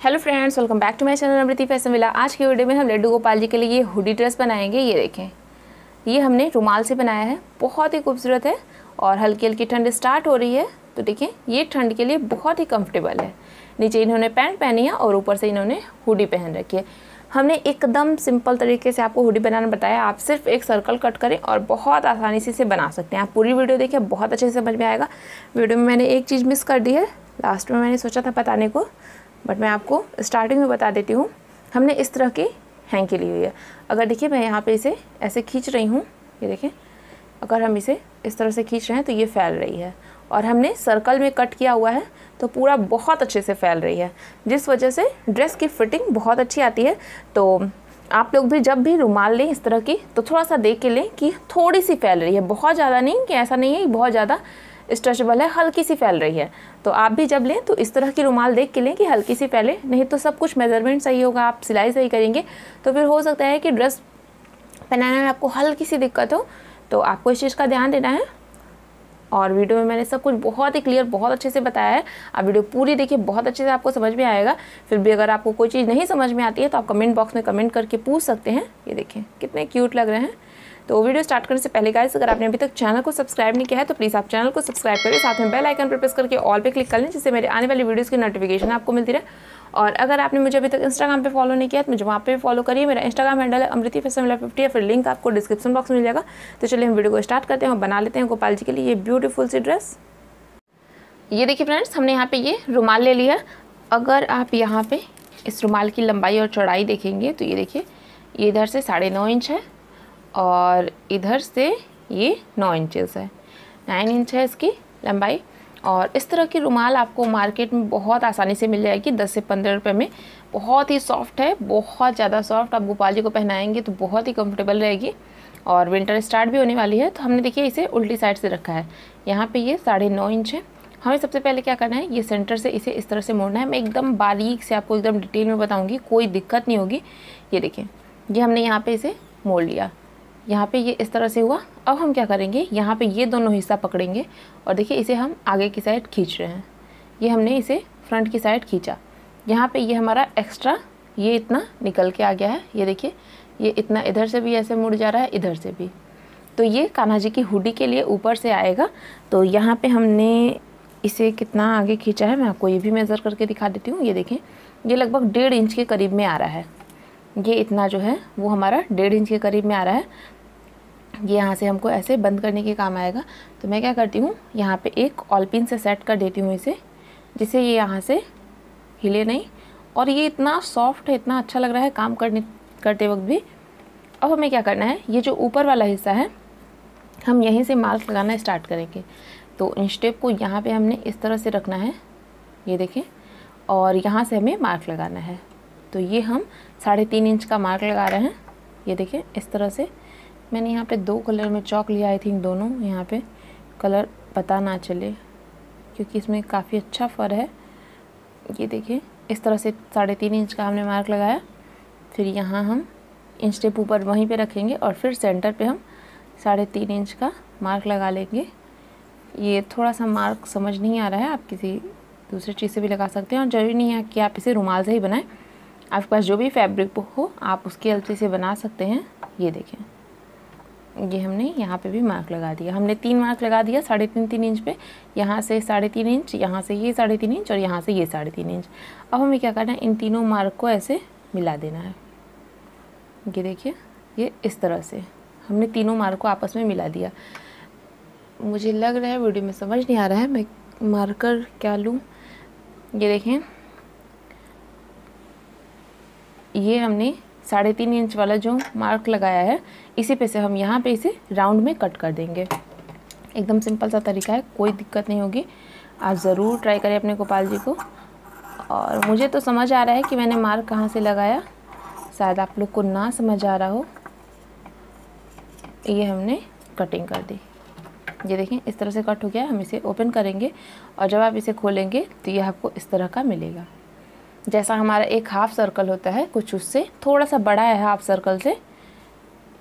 Hello friends welcome back to my channel Amriti fashion villa आज की video में हम लड्डू गोपाल जी के लिए ये हुडी ड्रेस बनाएँगे, ये देखें। ये हमने रुमाल से बनाया है, बहुत ही खूबसूरत है और हल्की हल्की ठंड स्टार्ट हो रही है। तो देखें, ये ठंड के लिए बहुत ही कंफर्टेबल है। नीचे इन्होंने पैंट पहनी है और ऊपर से इन्होंने हुडी पहन रखी है। हमने एकदम सिंपल तरीके से आपको हुडी बनाना बताया। आप सिर्फ़ एक सर्कल कट करें और बहुत आसानी से इसे बना सकते हैं। आप पूरी वीडियो देखिए, बहुत अच्छे से समझ में आएगा। वीडियो में मैंने एक चीज़ मिस कर दी है। लास्ट में मैंने सोचा था बताने को बट मैं आपको स्टार्टिंग में बता देती हूँ, हमने इस तरह की हैंकी ली हुई है। अगर देखिए, मैं यहाँ पे इसे ऐसे खींच रही हूँ, ये देखें, अगर हम इसे इस तरह से खींच रहे हैं तो ये फैल रही है। और हमने सर्कल में कट किया हुआ है तो पूरा बहुत अच्छे से फैल रही है। जिस वजह से ड्रेस की फिटिंग बहुत अच्छी आती है। तो आप लोग भी जब भी रुमाल लें इस तरह की तो थोड़ा सा देख के लें कि थोड़ी सी फैल रही है। बहुत ज़्यादा नहीं कि ऐसा नहीं है, बहुत ज़्यादा स्ट्रेचेबल है, हल्की सी फैल रही है। तो आप भी जब लें तो इस तरह की रुमाल देख के लें कि हल्की सी फैले, नहीं तो सब कुछ मेज़रमेंट सही होगा, आप सिलाई सही करेंगे। तो फिर हो सकता है कि ड्रेस पहनाने में आपको हल्की सी दिक्कत हो तो आपको इस चीज़ का ध्यान देना है। और वीडियो में मैंने सब कुछ बहुत ही क्लियर बहुत अच्छे से बताया है। आप वीडियो पूरी देखिए, बहुत अच्छे से आपको समझ में आएगा। फिर भी अगर आपको कोई चीज़ नहीं समझ में आती है तो आप कमेंट बॉक्स में कमेंट करके पूछ सकते हैं। ये देखें कितने क्यूट लग रहे हैं। तो वीडियो स्टार्ट करने से पहले गाइस अगर आपने अभी तक चैनल को सब्सक्राइब नहीं किया है तो प्लीज़ आप चैनल को सब्सक्राइब करें साथ में बेल आइकन पर प्रेस करके ऑल पे क्लिक कर लें, जिससे मेरे आने वाली वीडियोज़ की नोटिफिकेशन आपको मिलती रहे। और अगर आपने मुझे अभी तक इंस्टाग्राम पे फॉलो नहीं किया तो मुझे वहाँ पे फॉलो करिए। मेरा इंस्टाग्राम हैंडल है अमृति फैसन फिफ्टी या फिर लिंक आपको डिस्क्रिप्शन बॉक्स में मिल जाएगा। तो चलिए हम वीडियो को स्टार्ट करते हैं और बना लेते हैं गोपाल जी के लिए ये ब्यूटीफुल सी ड्रेस ये देखिए फ्रेंड्स हमने यहाँ पे ये रुमाल ले लिया। अगर आप यहाँ पे इस रुमाल की लंबाई और चौड़ाई देखेंगे तो ये देखिए, ये इधर से साढ़े नौ इंच है। और इधर से ये नौ इंचेस है। नाइन इंच है इसकी लंबाई। और इस तरह की रुमाल आपको मार्केट में बहुत आसानी से मिल जाएगी। दस से पंद्रह रुपये में। बहुत ही सॉफ्ट है, बहुत ज़्यादा सॉफ्ट आप गोपाल जी को पहनाएँगे तो बहुत ही कंफर्टेबल रहेगी। और विंटर स्टार्ट भी होने वाली है तो हमने देखिए इसे उल्टी साइड से रखा है। यहाँ पे ये साढ़े नौ इंच है। हमें सबसे पहले क्या करना है, ये सेंटर से इसे इस तरह से मोड़ना है। मैं एकदम बारीक से आपको एकदम डिटेल में बताऊँगी, कोई दिक्कत नहीं होगी। ये देखें ये हमने यहाँ पर इसे मोड़ लिया। यहाँ पे ये इस तरह से हुआ। अब हम क्या करेंगे? यहाँ पे ये दोनों हिस्सा पकड़ेंगे और देखिए, इसे हम आगे की साइड खींच रहे हैं। ये हमने इसे फ्रंट की साइड खींचा। यहाँ पे ये हमारा एक्स्ट्रा ये इतना निकल के आ गया है। ये देखिए, ये इतना इधर से भी ऐसे मुड़ जा रहा है, इधर से भी। तो ये कान्हा जी की हुडी के लिए ऊपर से आएगा। तो यहाँ पे हमने इसे कितना आगे खींचा है? मैं आपको ये भी मेज़र करके दिखा देती हूँ। ये देखें ये लगभग डेढ़ इंच के करीब में आ रहा है। ये इतना जो है, वो हमारा डेढ़ इंच के करीब में आ रहा है। ये यहाँ से हमको ऐसे बंद करने के काम आएगा। तो मैं क्या करती हूँ, यहाँ पे एक ऑलपिन से सेट कर देती हूँ इसे जिससे ये यहाँ से हिले नहीं। और ये इतना सॉफ्ट है, इतना अच्छा लग रहा है काम करने, करते वक्त भी। अब हमें क्या करना है, ये जो ऊपर वाला हिस्सा है, हम यहीं से मार्क लगाना स्टार्ट करेंगे। तो इन स्टेप को यहाँ पे हमने इस तरह से रखना है, ये देखें, और यहाँ से हमें मार्क लगाना है। तो ये हम साढ़े तीन इंच का मार्क लगा रहे हैं। ये देखें इस तरह से। मैंने यहाँ पे दो कलर में चौक लिया, आई थिंक दोनों। यहाँ पे कलर पता ना चले, क्योंकि इसमें काफ़ी अच्छा फ़र है। ये देखिए, इस तरह से साढ़े तीन इंच का हमने मार्क लगाया। फिर यहाँ हम इंच टेप ऊपर वहीं पे रखेंगे और फिर सेंटर पे हम साढ़े तीन इंच का मार्क लगा लेंगे। ये थोड़ा सा मार्क समझ नहीं आ रहा है, आप किसी दूसरी चीज़ से भी लगा सकते हैं और ज़रूरी नहीं है कि आप इसे रुमाल से ही बनाएँ। आपके पास जो भी फैब्रिक हो, आप उसकी हेल्प से बना सकते हैं। ये देखें। ये हमने यहाँ पे भी मार्क लगा दिया। हमने तीन मार्क लगा दिया साढ़े तीन तीन इंच पे। यहाँ से साढ़े तीन इंच यहाँ से ये साढ़े तीन इंच और यहाँ से ये साढ़े तीन इंच अब हमें क्या करना है? इन तीनों मार्क को ऐसे मिला देना है। ये देखिए, ये इस तरह से। हमने तीनों मार्क को आपस में मिला दिया। मुझे लग रहा है, वीडियो में समझ नहीं आ रहा है, मैं मार्कर क्या लूँ? ये देखें। ये हमने साढ़े तीन इंच वाला जो मार्क लगाया है, इसी पे से हम यहाँ पे इसे राउंड में कट कर देंगे। एकदम सिंपल सा तरीका है, कोई दिक्कत नहीं होगी। आप ज़रूर ट्राई करें अपने गोपाल जी को। और मुझे तो समझ आ रहा है कि मैंने मार्क कहाँ से लगाया। शायद आप लोग को ना समझ आ रहा हो। ये हमने कटिंग कर दी। ये देखें इस तरह से कट हो गया। हम इसे ओपन करेंगे और जब आप इसे खोलेंगे तो ये आपको इस तरह का मिलेगा। जैसा हमारा एक हाफ़ सर्कल होता है, कुछ उससे थोड़ा सा बड़ा है हाफ़ सर्कल से,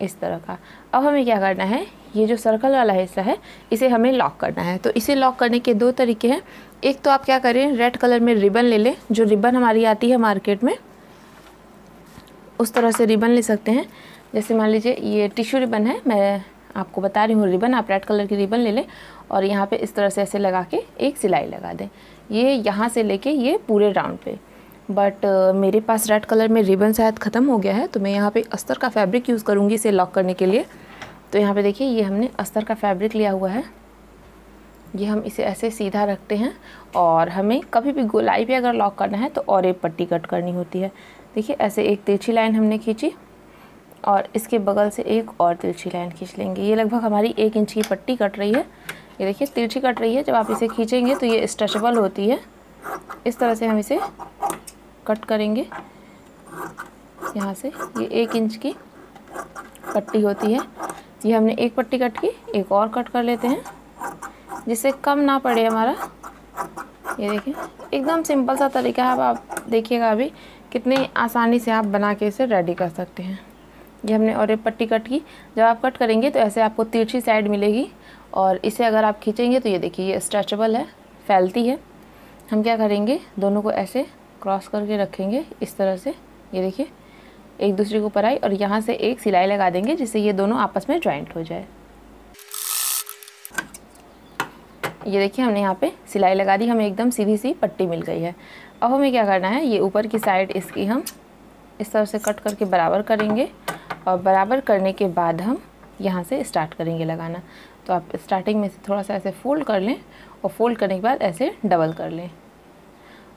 इस तरह का। अब हमें क्या करना है? ये जो सर्कल वाला हिस्सा है, इसे हमें लॉक करना है। तो इसे लॉक करने के दो तरीके हैं। एक तो आप क्या करें रेड कलर में रिबन ले लें। जो रिबन हमारी आती है मार्केट में, उस तरह से रिबन ले सकते हैं। जैसे मान लीजिए, ये टिश्यू रिबन है, मैं आपको बता रही हूँ रिबन आप रेड कलर की रिबन ले लें और यहाँ पे इस तरह से ऐसे लगा के एक सिलाई लगा दें। ये यहाँ से लेके ये पूरे राउंड पे। बट uh, मेरे पास रेड कलर में रिबन शायद ख़त्म हो गया है तो मैं यहाँ पे अस्तर का फैब्रिक यूज़ करूँगी इसे लॉक करने के लिए। तो यहाँ पे देखिए ये हमने अस्तर का फैब्रिक लिया हुआ है। ये हम इसे ऐसे सीधा रखते हैं और हमें कभी भी गोलाई पे अगर लॉक करना है तो और एक पट्टी कट करनी होती है। देखिए ऐसे एक तिरछी लाइन हमने खींची और इसके बगल से एक और तिरछी लाइन खींच लेंगे। ये लगभग हमारी एक इंच की पट्टी कट रही है। ये देखिए तिरछी कट रही है। जब आप इसे खींचेंगे तो ये स्ट्रेचेबल होती है। इस तरह से हम इसे कट करेंगे। यहाँ से ये एक इंच की पट्टी होती है। ये हमने एक पट्टी कट की, एक और कट कर लेते हैं, जिससे कम ना पड़े हमारा। ये देखिए, एकदम सिंपल सा तरीका है। अब आप देखिएगा अभी कितनी आसानी से आप बना के इसे रेडी कर सकते हैं। ये हमने और एक पट्टी कट की। जब आप कट करेंगे तो ऐसे आपको तिरछी साइड मिलेगी और इसे अगर आप खींचेंगे तो ये देखिए, ये स्ट्रेचेबल है, फैलती है। हम क्या करेंगे, दोनों को ऐसे क्रॉस करके रखेंगे इस तरह से। ये देखिए, एक दूसरे के ऊपर आई और यहाँ से एक सिलाई लगा देंगे जिससे ये दोनों आपस में ज्वाइंट हो जाए। ये देखिए, हमने यहाँ पे सिलाई लगा दी, हमें एकदम सीधी सी पट्टी मिल गई है। अब हमें क्या करना है, ये ऊपर की साइड इसकी हम इस तरह से कट करके बराबर करेंगे और बराबर करने के बाद हम यहाँ से स्टार्ट करेंगे लगाना। तो आप स्टार्टिंग में से थोड़ा सा ऐसे फोल्ड कर लें और फोल्ड करने के बाद ऐसे डबल कर लें।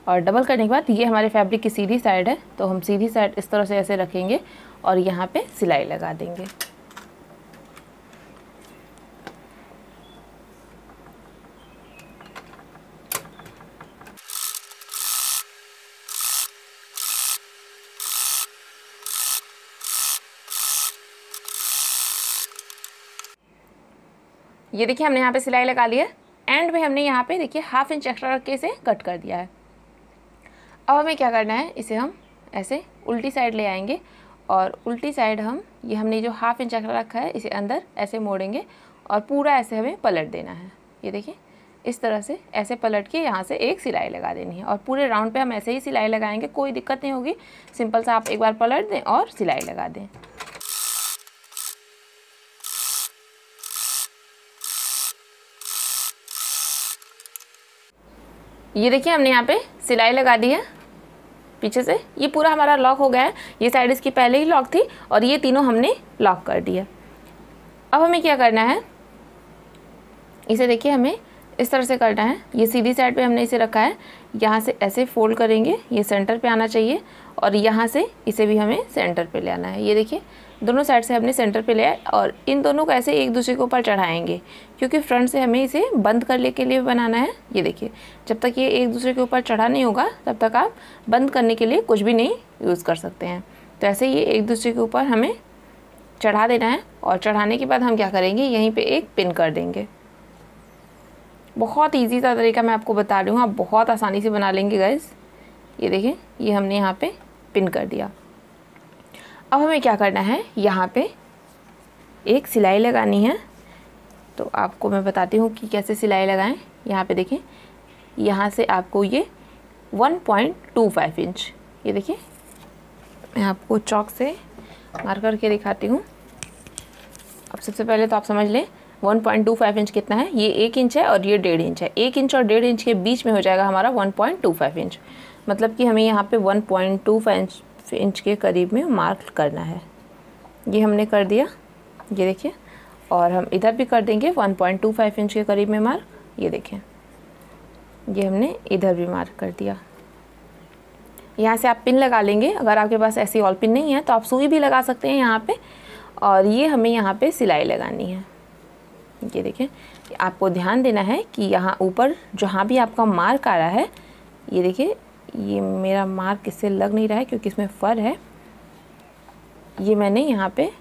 और डबल करने के बाद ये हमारे फैब्रिक की सीधी साइड है तो हम सीधी साइड इस तरह से ऐसे रखेंगे और यहाँ पे सिलाई लगा देंगे। ये देखिए, हमने यहाँ पे सिलाई लगा ली है एंड में हमने यहाँ पे देखिए हाफ़ इंच एक्स्ट्रा रख के इसे कट कर दिया है। अब हमें क्या करना है? इसे हम ऐसे उल्टी साइड ले आएँगे और उल्टी साइड हम, ये हमने जो हाफ़ इंच रखा है, इसे अंदर ऐसे मोड़ेंगे और पूरा ऐसे हमें पलट देना है। ये देखिए, इस तरह से ऐसे पलट के यहाँ से एक सिलाई लगा देनी है और पूरे राउंड पे हम ऐसे ही सिलाई लगाएँगे, कोई दिक्कत नहीं होगी। सिंपल सा आप एक बार पलट दें और सिलाई लगा दें। ये देखिए, हमने यहाँ पे सिलाई लगा दी है। पीछे से ये पूरा हमारा लॉक हो गया है। ये साइड इसकी पहले ही लॉक थी और ये तीनों हमने लॉक कर दिया अब हमें क्या करना है? इसे देखिए, हमें इस तरह से करना है। ये सीधी साइड पे हमने इसे रखा है। यहाँ से ऐसे फोल्ड करेंगे। ये सेंटर पे आना चाहिए और यहाँ से इसे भी हमें सेंटर पे ले आना है। ये देखिए, दोनों साइड से हमने सेंटर पे ले आए और इन दोनों को ऐसे एक दूसरे के ऊपर चढ़ाएँगे क्योंकि फ्रंट से हमें इसे बंद करने के लिए बनाना है। ये देखिए, जब तक ये एक दूसरे के ऊपर चढ़ा नहीं होगा, तब तक आप बंद करने के लिए कुछ भी नहीं यूज़ कर सकते हैं। तो ऐसे ये एक दूसरे के ऊपर हमें चढ़ा देना है और चढ़ाने के बाद हम क्या करेंगे? यहीं पर एक पिन कर देंगे। बहुत ईजी सा तरीका मैं आपको बता रही हूँ। आप बहुत आसानी से बना लेंगे गैस ये देखिए ये हमने यहाँ पे पिन कर दिया। अब हमें क्या करना है? यहाँ पे एक सिलाई लगानी है। तो आपको मैं बताती हूँ कि कैसे सिलाई लगाएँ। यहाँ पे देखें, यहाँ से आपको ये 1.25 इंच ये देखिए मैं आपको चौक से मार करके दिखाती हूँ। अब सबसे पहले तो आप समझ लें 1.25 इंच कितना है? ये एक इंच है और ये डेढ़ इंच है। एक इंच और डेढ़ इंच के बीच में हो जाएगा हमारा 1.25 इंच। मतलब कि हमें यहाँ पे 1.25 इंच इंच के करीब में मार्क करना है। ये हमने कर दिया। ये देखिए। और हम इधर भी कर देंगे 1.25 इंच के करीब में मार्क। ये देखें ये हमने इधर भी मार्क कर दिया। यहाँ से आप पिन लगा लेंगे। अगर आपके पास ऐसी ऑल पिन नहीं है तो आप सुई भी लगा सकते हैं यहाँ पे। और ये हमें यहाँ पे सिलाई लगानी है। ये देखें, आपको ध्यान देना है कि यहाँ ऊपर जहाँ भी आपका मार्क आ रहा है, ये देखिए ये मेरा मार्क इससे लग नहीं रहा है क्योंकि इसमें फ़र है। ये मैंने यहाँ पे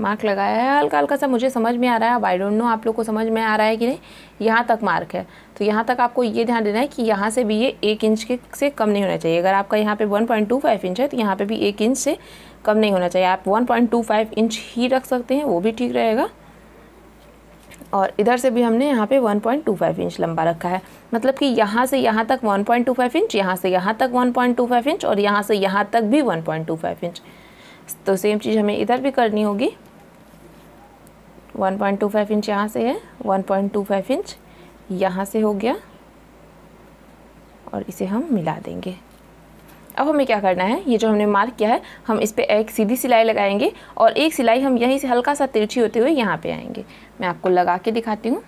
मार्क लगाया है, हल्का हल्का सा मुझे समझ में आ रहा है, अब आई डोंट नो आप लोग को समझ में आ रहा है कि नहीं, यहाँ तक मार्क है। तो यहाँ तक आपको ये ध्यान देना है कि यहाँ से भी ये एक इंच के से कम नहीं होना चाहिए। अगर आपका यहाँ पे 1.25 इंच है तो यहाँ पे भी एक इंच से कम नहीं होना चाहिए। आप 1.25 इंच ही रख सकते हैं, वो भी ठीक रहेगा। और इधर से भी हमने यहाँ पे 1.25 इंच लंबा रखा है। मतलब कि यहाँ से यहाँ तक 1.25 इंच यहाँ से यहाँ तक 1.25 इंच और यहाँ से यहाँ तक भी 1.25 इंच तो सेम चीज़ हमें इधर भी करनी होगी। 1.25 इंच यहाँ से है 1.25 इंच यहाँ से हो गया। और इसे हम मिला देंगे। अब हमें क्या करना है? ये जो हमने मार्क किया है, हम इस पर एक सीधी सिलाई लगाएँगे और एक सिलाई हम यहीं से हल्का सा तिरछी होते हुए यहाँ पे आएँगे। मैं आपको लगा के दिखाती हूँ।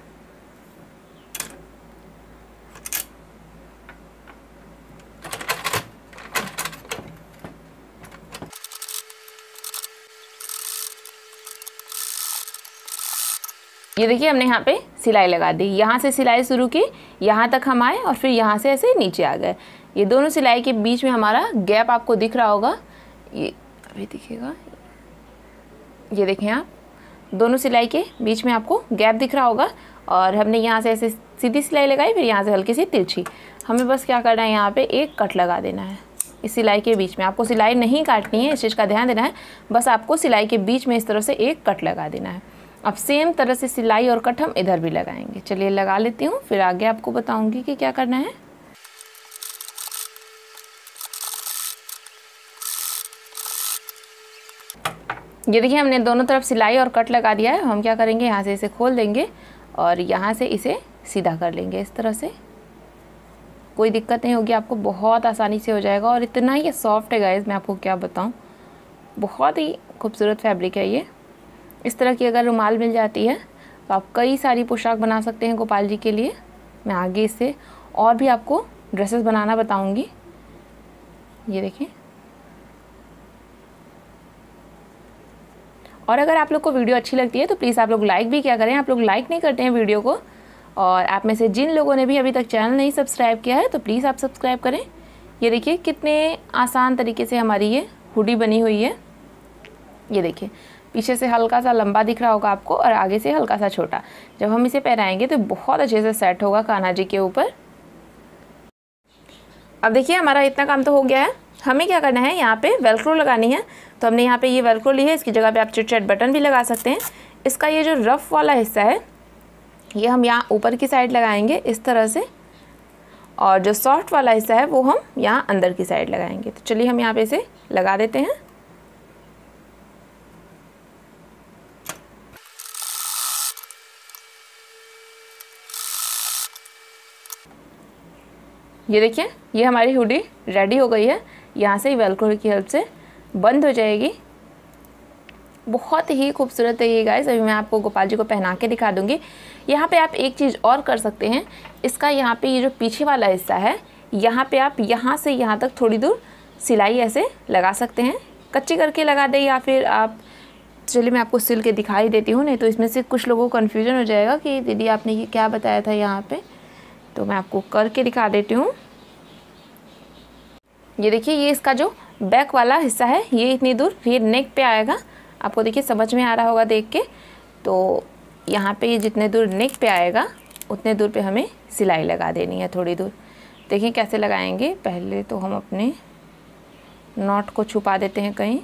ये देखिए, हमने यहाँ पे सिलाई लगा दी। यहाँ से सिलाई शुरू की, यहाँ तक हम आए और फिर यहाँ से ऐसे नीचे आ गए। ये दोनों सिलाई के बीच में हमारा गैप आपको दिख रहा होगा। ये, अभी दिखेगा। ये देखें आप, दोनों सिलाई के बीच में आपको गैप दिख रहा होगा और हमने यहाँ से ऐसे सीधी सिलाई लगाई, फिर यहाँ से हल्की सी तिरछी। हमें बस क्या करना है, यहाँ पे एक कट लगा देना है। इस सिलाई के बीच में, आपको सिलाई नहीं काटनी है, इस चीज़ का ध्यान देना है। बस आपको सिलाई के बीच में इस तरह से एक कट लगा देना है। अब सेम तरह से सिलाई और कट हम इधर भी लगाएँगे। चलिए लगा लेती हूँ, फिर आगे आपको बताऊँगी कि क्या करना है। ये देखिए, हमने दोनों तरफ़ सिलाई और कट लगा दिया है। हम क्या करेंगे, यहाँ से इसे खोल देंगे और यहाँ से इसे सीधा कर लेंगे इस तरह से। कोई दिक्कत नहीं होगी, आपको बहुत आसानी से हो जाएगा और इतना ही सॉफ्ट है गाइज़ मैं आपको क्या बताऊँ। बहुत ही खूबसूरत फैब्रिक है ये। इस तरह की अगर रुमाल मिल जाती है तो आप कई सारी पोशाक बना सकते हैं गोपाल जी के लिए। मैं आगे इससे और भी आपको ड्रेसेस बनाना बताऊँगी। ये देखें और अगर आप लोग को वीडियो अच्छी लगती है तो प्लीज़ आप लोग लाइक भी क्या करें। आप लोग लाइक नहीं करते हैं वीडियो को। और आप में से जिन लोगों ने भी अभी तक चैनल नहीं सब्सक्राइब किया है तो प्लीज़ आप सब्सक्राइब करें। ये देखिए कितने आसान तरीके से हमारी ये हुडी बनी हुई है। ये देखिए, पीछे से हल्का सा लंबा दिख रहा होगा आपको और आगे से हल्का सा छोटा। जब हम इसे पहनाएँगे तो बहुत अच्छे से सेट होगा कान्हा जी के ऊपर। अब देखिए, हमारा इतना काम तो हो गया है। हमें क्या करना है? यहाँ पे वेलक्रो लगानी है। तो हमने यहाँ पे ये वेलक्रो ली है। इसकी जगह पे आप चिट चैट बटन भी लगा सकते हैं। इसका ये जो रफ़ वाला हिस्सा है, ये हम यहाँ ऊपर की साइड लगाएँगे इस तरह से। और जो सॉफ्ट वाला हिस्सा है, वो हम यहाँ अंदर की साइड लगाएँगे। तो चलिए हम यहाँ पे इसे लगा देते हैं। ये देखिए, ये हमारी हुडी रेडी हो गई है। यहाँ से वेलक्रो की हेल्प से बंद हो जाएगी। बहुत ही खूबसूरत है ये गाइस अभी मैं आपको गोपाल जी को पहना के दिखा दूँगी। यहाँ पे आप एक चीज़ और कर सकते हैं। इसका यहाँ पे ये जो पीछे वाला हिस्सा है, यहाँ पे आप यहाँ से यहाँ तक थोड़ी दूर सिलाई ऐसे लगा सकते हैं। कच्ची करके लगा दें या फिर आप, चलिए मैं आपको सिल के दिखाई देती हूँ, नहीं तो इसमें से कुछ लोगों को कन्फ्यूज़न हो जाएगा कि दीदी आपने ये क्या बताया था यहाँ पर तो मैं आपको करके दिखा देती हूँ। ये देखिए, ये इसका जो बैक वाला हिस्सा है, ये इतनी दूर, ये नेक पे आएगा। आपको देखिए, समझ में आ रहा होगा देख के। तो यहाँ पे ये जितने दूर नेक पे आएगा, उतने दूर पे हमें सिलाई लगा देनी है थोड़ी दूर। देखिए कैसे लगाएँगे। पहले तो हम अपने नॉट को छुपा देते हैं कहीं।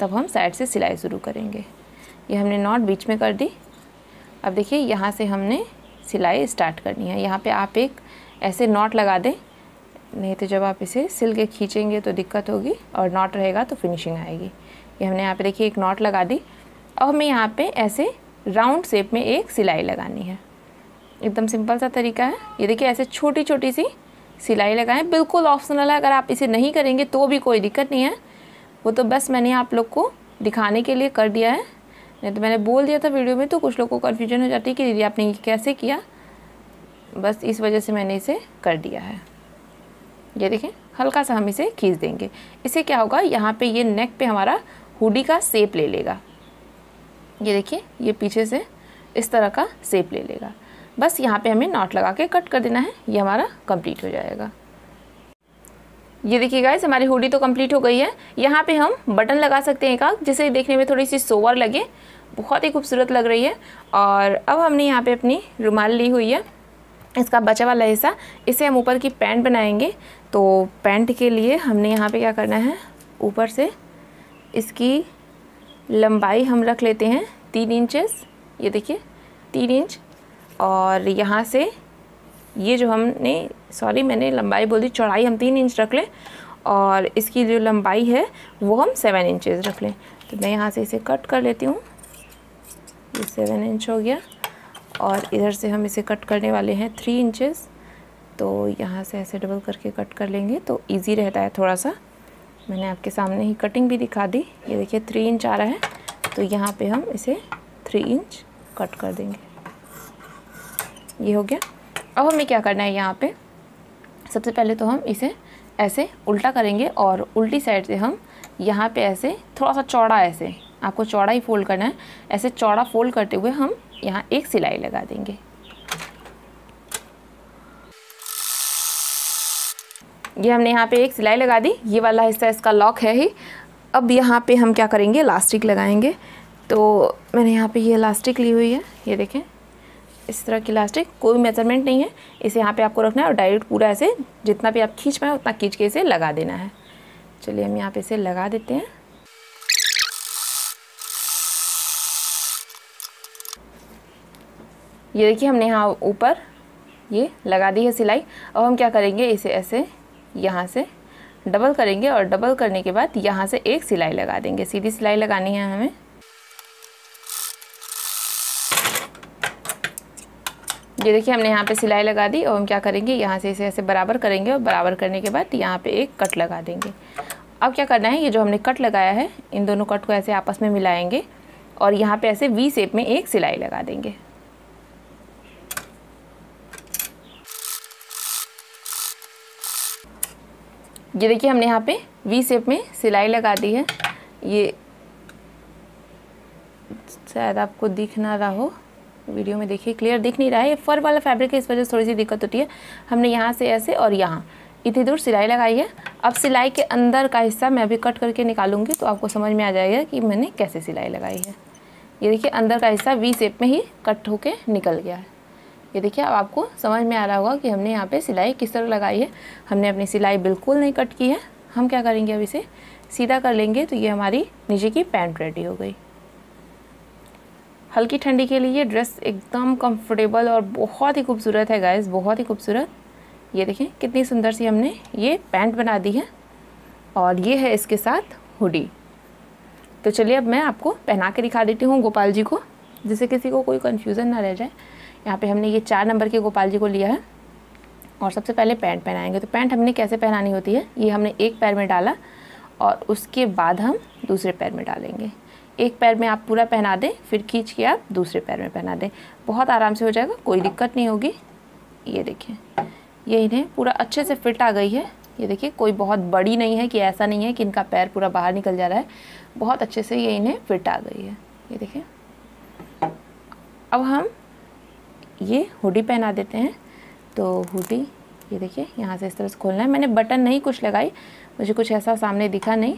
तब हम साइड से सिलाई शुरू करेंगे। ये हमने नॉट बीच में कर दी। अब देखिए, यहाँ से हमने सिलाई स्टार्ट करनी है। यहाँ पे आप एक ऐसे नॉट लगा दें नहीं तो जब आप इसे सिल के खींचेंगे तो दिक्कत होगी और नॉट रहेगा तो फिनिशिंग आएगी। ये हमने यहाँ पे देखिए एक नॉट लगा दी। अब हमें यहाँ पे ऐसे राउंड शेप में एक सिलाई लगानी है। एकदम सिंपल सा तरीका है। ये देखिए ऐसे छोटी छोटी सी सिलाई लगाएँ। बिल्कुल ऑप्शनल है। अगर आप इसे नहीं करेंगे तो भी कोई दिक्कत नहीं है। वो तो बस मैंने आप लोग को दिखाने के लिए कर दिया है। नहीं तो मैंने बोल दिया था वीडियो में तो कुछ लोग को कन्फ्यूज़न हो जाती है कि दीदी आपने ये कैसे किया? बस इस वजह से मैंने इसे कर दिया है। ये देखें, हल्का सा हम इसे खींच देंगे। इससे क्या होगा, यहाँ पे ये नेक पे हमारा हुडी का सेप ले लेगा। ये देखिए, ये पीछे से इस तरह का सेप ले लेगा। बस यहाँ पे हमें नॉट लगा के कट कर देना है, ये हमारा कंप्लीट हो जाएगा। ये देखिए गाइस हमारी हुडी तो कंप्लीट हो गई है। यहाँ पे हम बटन लगा सकते हैं एक जिसे देखने में थोड़ी सी सोवर लगे, बहुत ही खूबसूरत लग रही है। और अब हमने यहाँ पे अपनी रुमाल ली हुई है। इसका बचा वाला हिस्सा, इसे हम ऊपर की पैंट बनाएँगे। तो पैंट के लिए हमने यहाँ पे क्या करना है, ऊपर से इसकी लंबाई हम रख लेते हैं तीन इंचेस ये देखिए, तीन इंच और यहाँ से ये जो हमने सॉरी मैंने लंबाई बोल दी चौड़ाई हम तीन इंच रख लें, और इसकी जो लंबाई है, वो हम सेवन इंचज़ रख लें। तो मैं यहाँ से इसे कट कर लेती हूँ। ये सेवन इंच हो गया। और इधर से हम इसे कट करने वाले हैं थ्री इंचज़ तो यहाँ से ऐसे डबल करके कट कर लेंगे तो इजी रहता है थोड़ा सा मैंने आपके सामने ही कटिंग भी दिखा दी। ये देखिए थ्री इंच आ रहा है। तो यहाँ पे हम इसे थ्री इंच कट कर देंगे। ये हो गया। अब हमें क्या करना है यहाँ पे? सबसे पहले तो हम इसे ऐसे उल्टा करेंगे और उल्टी साइड से हम यहाँ पे ऐसे थोड़ा सा चौड़ा ऐसे, आपको चौड़ा ही फोल्ड करना है। ऐसे चौड़ा फोल्ड करते हुए हम यहाँ एक सिलाई लगा देंगे। ये हमने यहाँ पे एक सिलाई लगा दी। ये वाला हिस्सा इसका लॉक है ही। अब यहाँ पे हम क्या करेंगे? इलास्टिक लगाएँगे। तो मैंने यहाँ पे ये इलास्टिक ली हुई है। ये देखें, इस तरह की इलास्टिक, कोई मेज़रमेंट नहीं है। इसे यहाँ पे आपको रखना है और डायरेक्ट पूरा ऐसे जितना भी आप खींच पाए उतना खींच के इसे लगा देना है। चलिए हम यहाँ पे इसे लगा देते हैं। ये देखिए, हमने यहाँ ऊपर ये लगा दी है सिलाई। अब हम क्या करेंगे, इसे ऐसे यहाँ से डबल करेंगे और डबल करने के बाद यहाँ से एक सिलाई लगा देंगे। सीधी सिलाई लगानी है हमें। ये देखिए, हमने यहाँ पे सिलाई लगा दी और हम क्या करेंगे, यहाँ से इसे ऐसे बराबर करेंगे और बराबर करने के बाद यहाँ पे एक कट लगा देंगे। अब क्या करना है, ये जो हमने कट लगाया है, इन दोनों कट को ऐसे आपस में मिलाएँगे और यहाँ पे ऐसे वी शेप में एक सिलाई लगा देंगे। ये देखिए, हमने यहाँ पे वी शेप में सिलाई लगा दी है। ये शायद आपको दिख ना रहा हो। वीडियो में देखिए क्लियर दिख नहीं रहा है। ये फर वाला फैब्रिक है, इस वजह से थोड़ी सी दिक्कत होती है। हमने यहाँ से ऐसे और यहाँ। इतनी दूर सिलाई लगाई है। अब सिलाई के अंदर का हिस्सा मैं अभी कट करके निकालूँगी तो आपको समझ में आ जाएगा कि मैंने कैसे सिलाई लगाई है। ये देखिए, अंदर का हिस्सा वी शेप में ही कट होके निकल गया है। ये देखिए, अब आपको समझ में आ रहा होगा कि हमने यहाँ पे सिलाई किस तरह लगाई है। हमने अपनी सिलाई बिल्कुल नहीं कट की है। हम क्या करेंगे अब इसे? सीधा कर लेंगे तो ये हमारी नीचे की पैंट रेडी हो गई। हल्की ठंडी के लिए ये ड्रेस एकदम कंफर्टेबल और बहुत ही खूबसूरत है गाइस बहुत ही खूबसूरत। ये देखें कितनी सुंदर सी हमने ये पैंट बना दी है और ये है इसके साथ हुडी। तो चलिए अब मैं आपको पहना के दिखा देती हूँ गोपाल जी को, जिससे किसी को कोई कन्फ्यूज़न ना रह जाए। यहाँ पे हमने ये चार नंबर के गोपाल जी को लिया है और सबसे पहले पैंट पहनाएँगे। तो पैंट हमने कैसे पहनानी होती है? ये हमने एक पैर में डाला और उसके बाद हम दूसरे पैर में डालेंगे। एक पैर में आप पूरा पहना दें फिर खींच के आप दूसरे पैर में पहना दें। बहुत आराम से हो जाएगा कोई दिक्कत नहीं होगी। ये देखिए ये इन्हें पूरा अच्छे से फिट आ गई है। ये देखिए कोई बहुत बड़ी नहीं है कि ऐसा नहीं है कि इनका पैर पूरा बाहर निकल जा रहा है। बहुत अच्छे से ये इन्हें फिट आ गई है। ये देखिए अब हम ये हुडी पहना देते हैं। तो हुडी, ये देखिए, यहाँ से इस तरह से खोलना है। मैंने बटन नहीं कुछ लगाई, मुझे कुछ ऐसा सामने दिखा नहीं।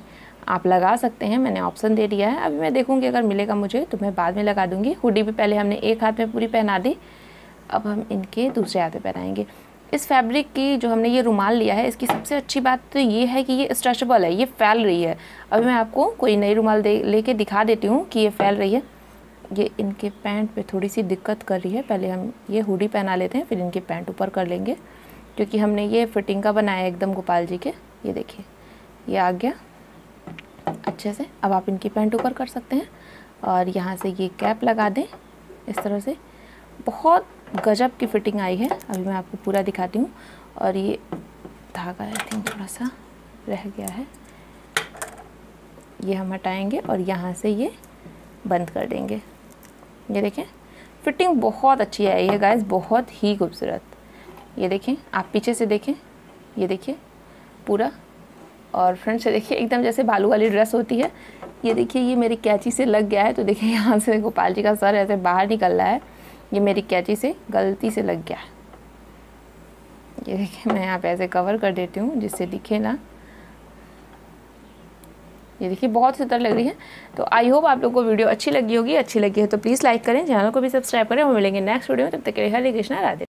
आप लगा सकते हैं, मैंने ऑप्शन दे दिया है। अभी मैं देखूँगी, अगर मिलेगा मुझे तो मैं बाद में लगा दूँगी। हुडी भी पहले हमने एक हाथ में पूरी पहना दी। अब हम इनके दूसरे हाथ में पहनाएँगे। इस फैब्रिक की जो हमने ये रुमाल लिया है, इसकी सबसे अच्छी बात तो ये है कि ये स्ट्रेचेबल है, ये फैल रही है। अभी मैं आपको कोई नई रुमाल दे, लेके दिखा देती हूँ कि ये फैल रही है। ये इनके पैंट पे थोड़ी सी दिक्कत कर रही है। पहले हम ये हुडी पहना लेते हैं, फिर इनके पैंट ऊपर कर लेंगे। क्योंकि हमने ये फिटिंग का बनाया एकदम गोपाल जी के। ये देखिए, ये आ गया अच्छे से। अब आप इनकी पैंट ऊपर कर सकते हैं और यहाँ से ये कैप लगा दें इस तरह से। बहुत गजब की फिटिंग आई है। अभी मैं आपको पूरा दिखाती हूँ। और ये धागा आई थिंक थोड़ा सा रह गया है। ये हम हटाएँगे और यहाँ से ये बंद कर देंगे। ये देखें फिटिंग बहुत अच्छी आई है गाइस बहुत ही खूबसूरत। ये देखें, आप पीछे से देखें, ये देखिए, पूरा। और फ्रंट से देखिए, एकदम जैसे बालू वाली ड्रेस होती है। ये देखिए, ये मेरी कैची से लग गया है। तो देखिए, यहाँ से गोपाल जी का सर ऐसे बाहर निकल रहा है। ये मेरी कैची से गलती से लग गया है। ये देखिए, मैं यहाँ पे ऐसे कवर कर देती हूँ, जिससे दिखे ना। ये देखिए, बहुत सुंदर लग रही है। तो आई होप आप लोग को वीडियो अच्छी लगी होगी, अच्छी लगी है तो प्लीज़ लाइक करें, चैनल को भी सब्सक्राइब करें, और मिलेंगे नेक्स्ट वीडियो में, तब तक के लिए हरे कृष्णा, राधे।